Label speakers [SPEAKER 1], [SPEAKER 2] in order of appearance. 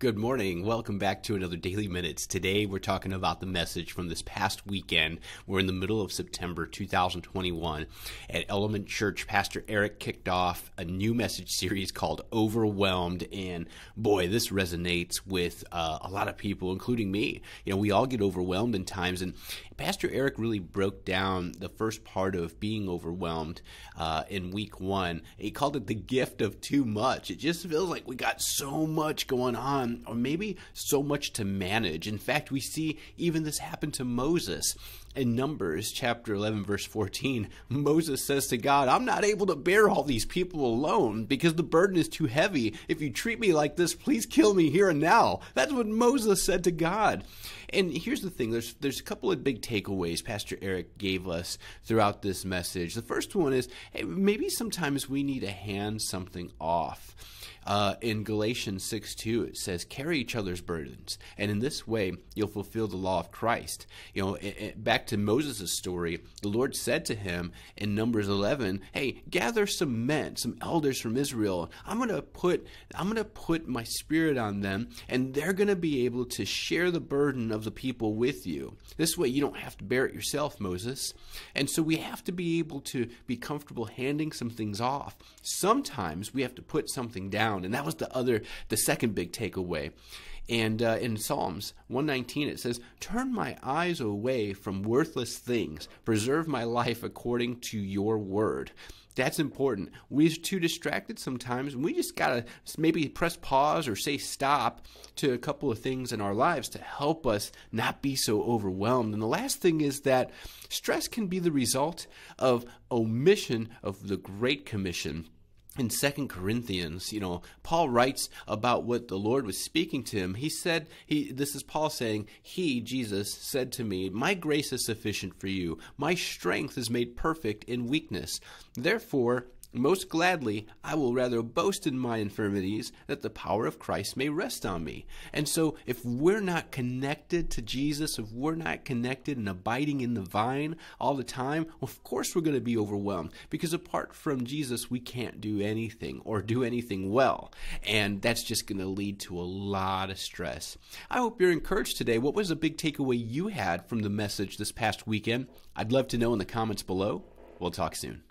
[SPEAKER 1] Good morning. Welcome back to another Daily Minutes. Today we're talking about the message from this past weekend. We're in the middle of September 2021. At Element Church, Pastor Erik kicked off a new message series called Overwhelmed. And boy, this resonates with uh, a lot of people, including me. You know, we all get overwhelmed in times. And Pastor Erik really broke down the first part of being overwhelmed uh, in week one. He called it the gift of too much. It just feels like we got so much going on or maybe so much to manage. In fact, we see even this happen to Moses. In Numbers chapter 11, verse 14, Moses says to God, I'm not able to bear all these people alone because the burden is too heavy. If you treat me like this, please kill me here and now. That's what Moses said to God. And here's the thing there's, there's a couple of big takeaways Pastor Erik gave us throughout this message. The first one is hey, maybe sometimes we need to hand something off. Uh, in Galatians 6 2, it says, Carry each other's burdens, and in this way you'll fulfill the law of Christ. You know, it, it, back to Moses' story, the Lord said to him in Numbers 11, Hey, gather some men, some elders from Israel. I'm going to put I'm going to put my spirit on them, and they're going to be able to share the burden of the people with you. This way you don't have to bear it yourself, Moses. And so we have to be able to be comfortable handing some things off. Sometimes we have to put something down down. And that was the other, the second big takeaway. And uh, in Psalms 119, it says, Turn my eyes away from worthless things, preserve my life according to your word. That's important. We're too distracted sometimes. We just got to maybe press pause or say stop to a couple of things in our lives to help us not be so overwhelmed. And the last thing is that stress can be the result of omission of the Great Commission in second corinthians you know paul writes about what the lord was speaking to him. He said he this is paul saying he jesus said to me my grace is sufficient for you. My strength is made perfect in weakness. Therefore most gladly, I will rather boast in my infirmities that the power of Christ may rest on me. And so, if we're not connected to Jesus, if we're not connected and abiding in the vine all the time, of course we're going to be overwhelmed because apart from Jesus, we can't do anything or do anything well. And that's just going to lead to a lot of stress. I hope you're encouraged today. What was a big takeaway you had from the message this past weekend? I'd love to know in the comments below. We'll talk soon.